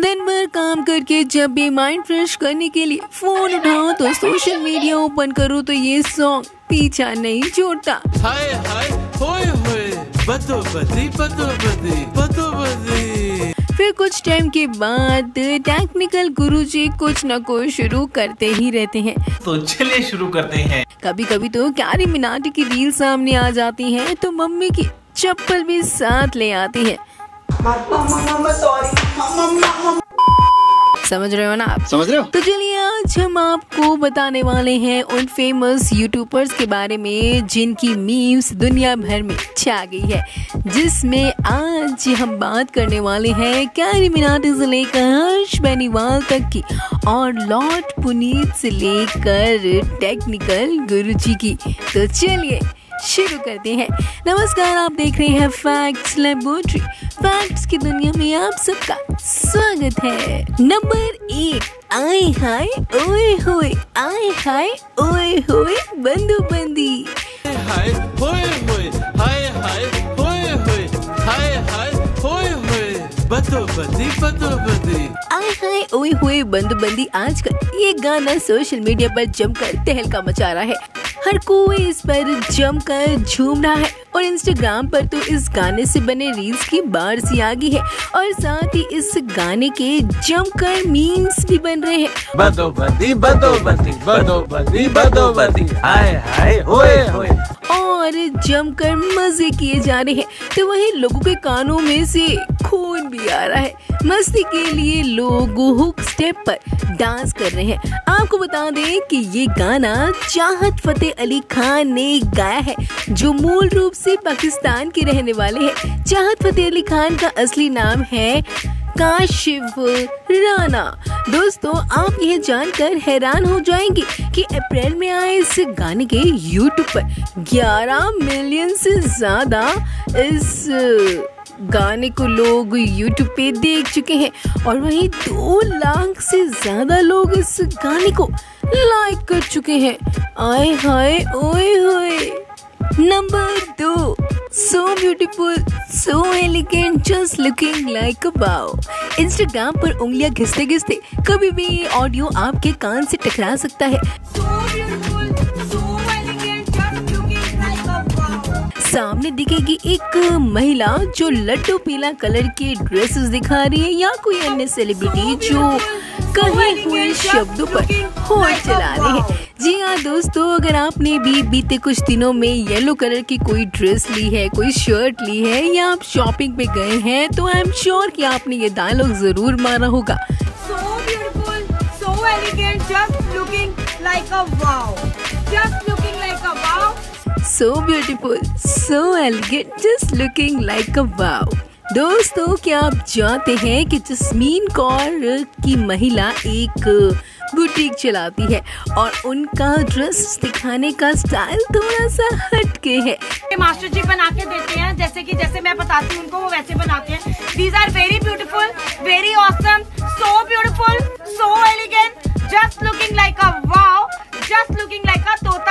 दिन भर काम करके जब भी माइंड फ्रेश करने के लिए फ़ोन उठाओ तो सोशल मीडिया ओपन करो तो ये सॉन्ग पीछा नहीं छोड़ता। हाय हाय होए होए बदो बदी बदो बदी बदो बदी। फिर कुछ टाइम के बाद टेक्निकल गुरुजी कुछ न कुछ शुरू करते ही रहते हैं। तो चलिए शुरू करते हैं। कभी कभी तो क्यारी मिनाटी की रील सामने आ जाती है तो मम्मी की चप्पल भी साथ ले आती है। समझ रहे हो ना आप? समझ रहे हो? तो चलिए आज हम आपको बताने वाले हैं उन फ़ेमस यूट्यूबर्स के बारे में जिनकी मीम्स दुनिया भर में छा गई है जिसमें आज हम बात करने वाले हैं कैरी मिनाटी से लेकर हर्ष बेनीवाल तक की और लॉर्ड पुनीत से लेकर टेक्निकल गुरुजी की। तो चलिए शुरू करते हैं। नमस्कार, आप देख रहे हैं फैक्ट्स लेबोरेटरी फैक्ट्स की दुनिया में आप सबका स्वागत है। नंबर एक, आए हाय, ओए होए, आए हाय, ओए होए बंदू बंदी। हाय होए होए, हाय हाय, होए होए, हाय हाय, होए होए बदी। ओए होए बंदू बंदी आजकल ये गाना सोशल मीडिया पर जमकर तहलका मचा रहा है। हर कोई इस पर जमकर झूम रहा है और इंस्टाग्राम पर तो इस गाने से बने रील्स की बार सी आ गई है और साथ ही इस गाने के जमकर मीम्स भी बन रहे हैं। बदो बदी बदो बदी बदो बदी बदो बदी हाय हाय होए होए। और जमकर मज़े किए जा रहे हैं। तो वही लोगों के कानों में से खून भी आ रहा है। मस्ती के लिए लोग हुक स्टेप पर डांस कर रहे हैं। आपको बता दें कि ये गाना चाहत फतेह अली खान ने गाया है, जो मूल रूप से पाकिस्तान के रहने वाले हैं। चाहत फतेह अली खान का असली नाम है काशिफ राणा। दोस्तों, आप यह जानकर हैरान हो जाएँगे कि अप्रैल में आए इस गाने के यूट्यूब पर 11 मिलियन से ज़्यादा इस गाने को लोग यूट्यूब पे देख चुके हैं और वहीं दो लाख से ज़्यादा लोग इस गाने को लाइक कर चुके हैं। आए हाय, ओए होए। नंबर दो। So beautiful so elegant just looking like a wow Instagram पर उंगलियाँ घिसते घिसते कभी भी ये ऑडियो आपके कान से टकरा सकता है। सामने दिखेगी एक महिला जो लड्डू पीला कलर के ड्रेसेस दिखा रही है या कोई अन्य सेलिब्रिटी जो कहे हुए शब्दों पर होड़ चला रहे हैं। जी हाँ दोस्तों अगर आपने भी बीते कुछ दिनों में येलो कलर की कोई ड्रेस ली है कोई शर्ट ली है या आप शॉपिंग पे गए हैं तो आई एम श्योर कि आपने ये डायलॉग ज़रूर मारा होगा so beautiful, so like a wow. Just looking like a wow. So beautiful so elegant just looking like a wow दोस्तों क्या आप जानते हैं कि जस्मीन कौर की महिला एक बुटीक चलाती है और उनका ड्रेस दिखाने का स्टाइल थोड़ा सा हटके है। मास्टर जी बना के देते हैं, जैसे कि जैसे मैं बताती हूँ उनको, वो वैसे बनाते हैं। These are very beautiful very awesome so beautiful so elegant just looking like a wow just looking like a तोता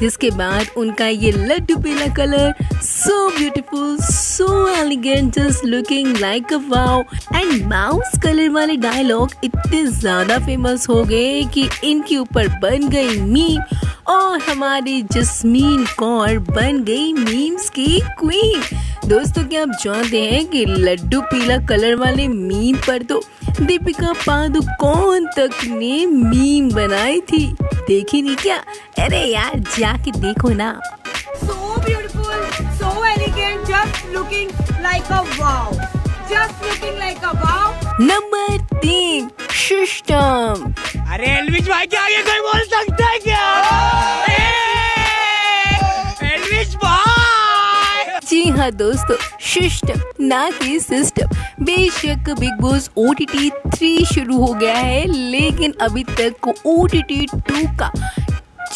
जिसके बाद उनका ये लड्डू पीला colour so beautiful so elegant just looking like a wow and mouse colour वाले dialogue इतने ज़्यादा famous हो गए कि इनके ऊपर बन गई मीम और हमारी जस्मीन कौर बन गई मीम्स की क्वीन दोस्तों, क्या आप जानते हैं कि लड्डू पीला कलर वाले मीम पर तो दीपिका पादुकोण तक ने मीम बनाई थी। देखी नहीं क्या? अरे यार जाके देखो ना। So beautiful so elegant just looking like a wow just looking like a. Number तीन सिस्टम अरे एलविश भाई क्या आगे कोई बोल सकता हाँ दोस्तों सिस्टम ना कि सिस्टम बेशक Bigg Boss O T T three शुरू हो गया है, लेकिन अभी तक ओ टी टी टू का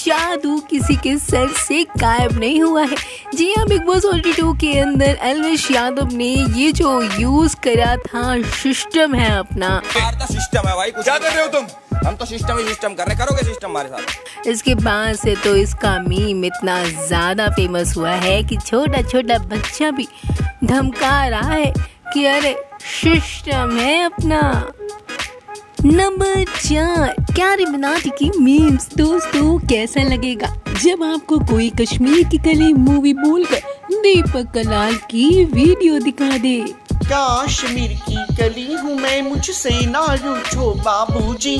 जादू किसी के सर से गायब नहीं हुआ है। जी हाँ बिग बॉस ओटी टू के अंदर अलवेश यादव ने ये जो यूज़ करा था सिस्टम है अपना। सिस्टम है भाई कुछ क्या कर रहे हो तुम? हम तो सिस्टम ही सिस्टम कर रहे करोगे सिस्टम हमारे साथ? इसके बाद से तो इसका मीम इतना ज़्यादा फ़ेमस हुआ है कि छोटा छोटा बच्चा भी धमका रहा है कि अरे सिस्टम है अपना। नंबर चार कैरी मिनाटी की मीम्स दोस्तों कैसा लगेगा? जब आपको कोई कश्मीर की कली मूवी बोलकर दीपक कलाल की वीडियो दिखा दे। कश्मीर की कली हूँ मैं मुझसे ना रूठो बाबूजी।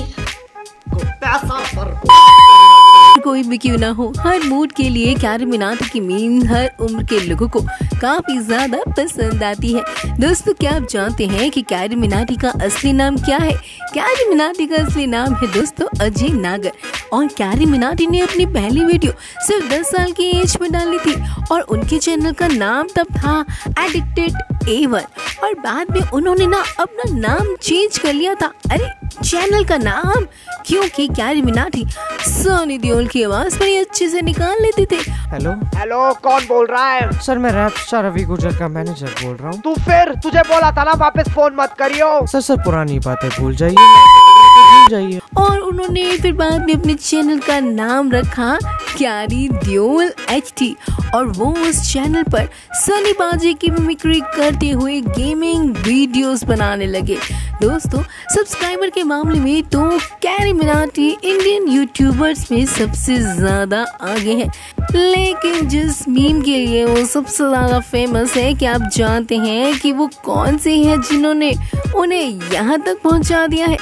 पैसा पर। कोई भी क्यों ना हो, हर मूड के लिए कैरी की मीम हर उम्र के लोगों को काफ़ी ज़्यादा पसंद आती है। दोस्तों, क्या आप जानते हैं कि कैरी मिनाटी का असली नाम क्या है? कैरी मिनाटी का असली नाम है दोस्तों, अजय नागर। और कैरी मिनाटी ने अपनी पहली वीडियो सिर्फ़ 10 साल की एज में डाली थी और उनके चैनल का नाम तब था एडिक्टेड एवन और बाद में उन्होंने ना अपना नाम चेंज कर लिया था। अरे चैनल का नाम? क्योंकि कैरी मिनाटी सोनी देओल की आवाज़ बड़ी अच्छे से निकाल लेते थे। हेलो हेलो कौन बोल रहा है? सर मैं रैप स्टार रवि गुर्जर का मैनेजर बोल रहा हूँ। तू फिर तुझे बोला था ना वापस फ़ोन मत करियो। सर सर पुरानी बातें भूल जाइए। भूल जाइए। और उन्होंने फिर बाद में अपने चैनल का नाम रखा क्यारी दियोल एच टी और वो उस चैनल पर सनी बाजे की मिमिक्री करते हुए गेमिंग वीडियोस बनाने लगे। दोस्तों सब्सक्राइबर के मामले में तो कैरी मिनाटी इंडियन यूट्यूबर्स में सबसे ज़्यादा आगे है। लेकिन जिस मीम के लिए वो सबसे ज़्यादा फ़ेमस है, क्या आप जानते हैं कि वो कौन से हैं जिन्होंने उन्हें यहाँ तक पहुँचा दिया है?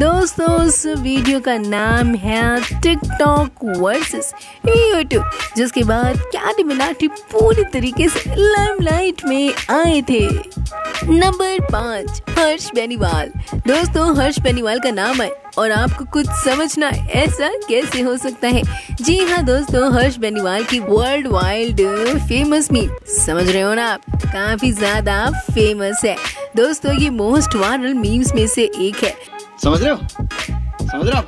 दोस्तों, उस वीडियो का नाम है टिकटॉक वर्सेस यूट्यूब जिसके बाद कैटी मिनाटी पूरी तरीके से लाइमलाइट में आए थे। नंबर पाँच, हर्ष बेनीवाल। दोस्तों, हर्ष बेनीवाल का नाम है, और आपको कुछ समझना ऐसा कैसे हो सकता है? जी हाँ दोस्तों, हर्ष बेनीवाल की वर्ल्ड वाइल्ड फ़ेमस मीम समझ रहे हो ना आप? काफ़ी ज़्यादा फ़ेमस है। दोस्तों, ये मोस्ट वायरल मीम्स में से एक है। समझ रहे हो? समझ रहे हो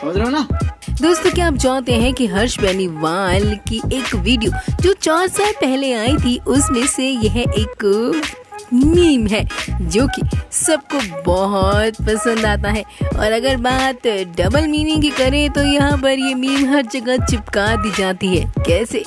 समझ रहे हो ना? दोस्तों, क्या आप जानते हैं कि हर्ष बेनीवाल की एक वीडियो जो चार साल पहले आई थी, उसमें से यह एक मीम है जो कि सबको बहुत पसंद आता है। और अगर बात डबल मीनिंग की करें तो यहाँ पर ये मीम हर जगह चिपका दी जाती है। कैसे?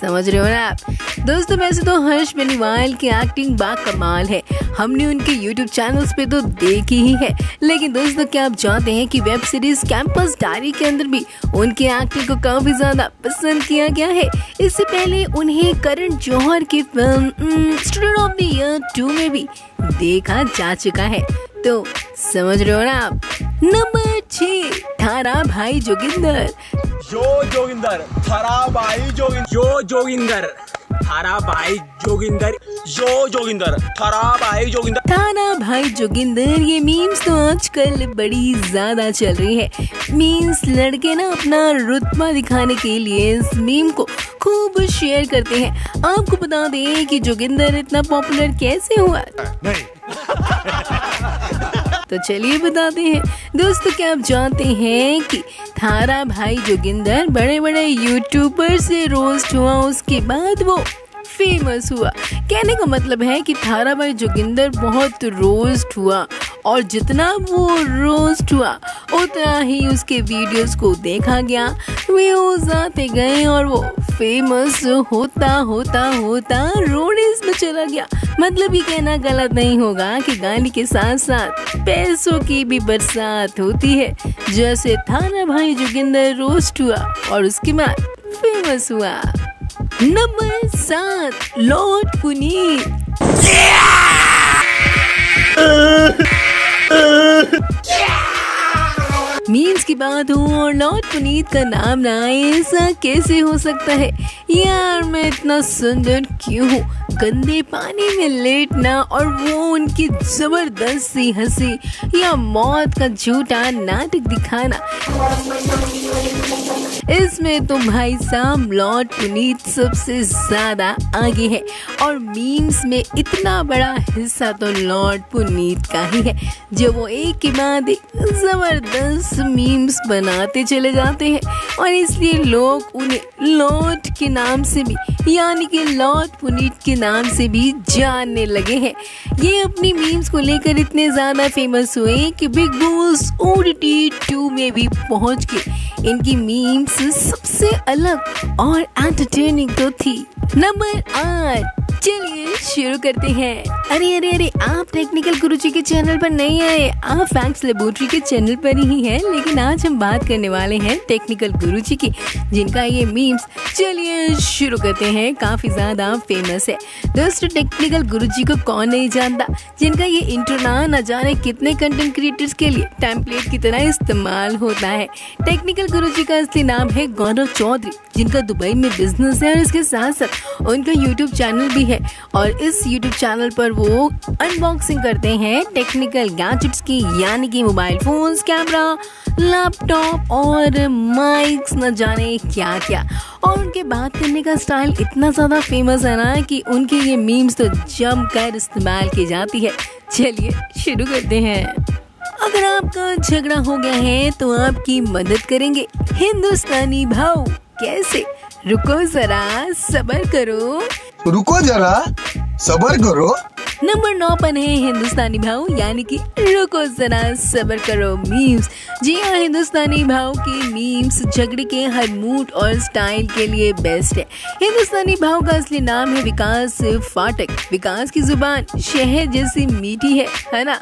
समझ रहे हो ना आप? दोस्तों, वैसे तो हर्ष बेनीवाल की एक्टिंग बा कमाल है। हमने उनके YouTube चैनल्स पे तो देखी ही है। लेकिन दोस्तों, क्या आप जानते हैं कि वेब सीरीज़ कैंपस डायरी के अंदर भी उनकी एक्टिंग को काफ़ी ज़्यादा पसंद किया गया है? इससे पहले उन्हें करण जौहर की film student of the year two में भी देखा जा चुका है। तो समझ रहे हो ना आप? नंबर छह, थारा भाई जोगिंदर। यो जोगिंदर थारा भाई जोगिंदर यो जोगिंदर थारा भाई जोगिंदर यो जोगिंदर थारा भाई जोगिंदर। थाना भाई जोगिंदर ये मीम्स तो आजकल बड़ी ज़्यादा चल रही है। मीम्स लड़के ना अपना रुतबा दिखाने के लिए इस मीम को खूब शेयर करते हैं। आपको बता दें कि जोगिंदर इतना पॉपुलर कैसे हुआ? तो चलिए बताते हैं। दोस्तों, क्या आप जानते हैं कि थारा भाई जोगिंदर बड़े बड़े यूट्यूबर से रोस्ट हुआ, उसके बाद वो फ़ेमस हुआ। कहने का मतलब है कि थारा भाई जोगिंदर बहुत रोस्ट हुआ और जितना वो रोस्ट हुआ, उतना ही उसके वीडियोस को देखा गया। व्यूज़ आते गए और वो फ़ेमस होता होता होता रोडीज में चला गया। मतलब ये कहना गलत नहीं होगा कि गाने के साथ साथ पैसों की भी बरसात होती है। जैसे थाना भाई जोगिंदर रोस्ट हुआ और उसके बाद फ़ेमस हुआ। नंबर सात लॉर्ड पुनीत। मीम्स की बात हो और लॉर्ड पुनीत का नाम ना ऐसा कैसे हो सकता है? यार, मैं इतना सुंदर क्यों हूँ? गंदे पानी में लेटना और वो उनकी ज़बरदस्त सी हँसी या मौत का झूठा नाटक दिखाना। इसमें तो भाई साहब, लॉर्ड पुनीत सबसे ज़्यादा आगे है और मीम्स में इतना बड़ा हिस्सा तो लॉर्ड पुनीत का ही है। जो वो एक के बाद एक ज़बरदस्त मीम्स बनाते चले जाते हैं और इसलिए लोग उन्हें लॉर्ड के नाम से भी, यानी कि लॉर्ड पुनीत के नाम से भी जानने लगे हैं। ये अपनी मीम्स को लेकर इतने ज़्यादा फ़ेमस हुए कि बिग बॉस ओडीटी टू में भी पहुँच के इनकी मीम्स सबसे अलग और एंटरटेनिंग तो थी। नंबर आठ, चलिए शुरू करते हैं। अरे अरे अरे, आप टेक्निकल गुरुजी के चैनल पर नहीं आए। आप फैक्ट्स लेबोरेटरी के चैनल पर ही हैं, लेकिन आज हम बात करने वाले हैं टेक्निकल गुरुजी की, जिनका ये मीम्स चलिए शुरू करते हैं। काफ़ी ज़्यादा फ़ेमस है। दोस्तों टेक्निकल गुरुजी को कौन नहीं जानता? जिनका ये इंट्रो ना, न जाने कितने कंटेंट क्रिएटर्स के लिए टेम्पलेट की तरह इस्तेमाल होता है। टेक्निकल गुरुजी का असली नाम है गौरव चौधरी, जिनका दुबई में बिज़नेस है और इसके साथ साथ उनका यूट्यूब चैनल भी है। और इस यूट्यूब चैनल पर वो अनबॉक्सिंग करते हैं टेक्निकल गैजेट्स की, यानी कि मोबाइल फोन्स कैमरा लैपटॉप और माइक्स न जाने क्या क्या और उनके बात करने का स्टाइल इतना ज़्यादा फ़ेमस है ना कि उनके ये मीम्स तो जमकर इस्तेमाल की जाती है। चलिए शुरू करते हैं। अगर आपका झगड़ा हो गया है तो आपकी मदद करेंगे हिंदुस्तानी भाव। कैसे? रुको जरा, सबर करो। रुको जरा, सबर करो। नंबर नौ पर है हिंदुस्तानी भाव, यानी कि रुको जरा सबर करो मीम्स जी हाँ हिंदुस्तानी भाव के मीम्स झगड़े के हर मूड और स्टाइल के लिए बेस्ट है। हिंदुस्तानी भाव का असली नाम है विकास फाटक। विकास की ज़ुबान शहर जैसी मीठी है है ना?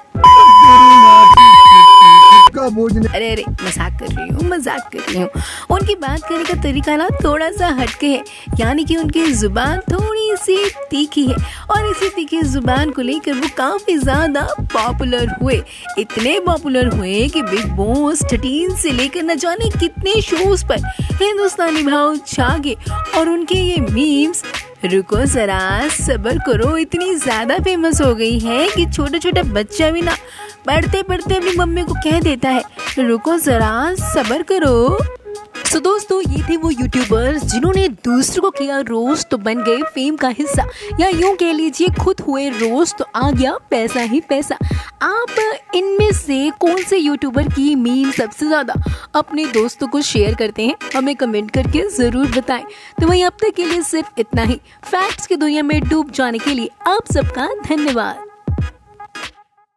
अरे अरे, मज़ाक कर रही हूँ, मज़ाक कर रही हूँ। उनकी बात करने का तरीका ना थोड़ा सा हटके है। यानी कि उनकी ज़ुबान थोड़ी सी तीखी है। और इसी तीखी ज़ुबान को लेकर वो काफ़ी ज़्यादा पॉपुलर हुए। इतने पॉपुलर हुए कि बिग बॉस थर्टीन से लेकर न जाने कितने शोज़ पर हिंदुस्तानी भाव छा गए और उनके ये मीम्स रुको जरा, सबर करो, इतनी ज़्यादा फ़ेमस हो गई है कि छोटा छोटा बच्चा भी ना पढ़ते पढ़ते अपनी मम्मी को कह देता है रुको जरा सबर करो। so, दोस्तों ये थे वो यूट्यूबर्स जिन्होंने दूसरों को किया रोस्ट तो बन गए फेम का हिस्सा। या यूँ कह लीजिए खुद हुए रोस्ट तो आ गया पैसा ही पैसा। आप इनमें से कौन से यूट्यूबर की मीम सबसे ज़्यादा अपने दोस्तों को शेयर करते हैं हमें कमेंट करके ज़रूर बताएँ। तो वही अब तक के लिए सिर्फ़ इतना ही। फैक्ट्स की दुनिया में डूब जाने के लिए आप सबका धन्यवाद।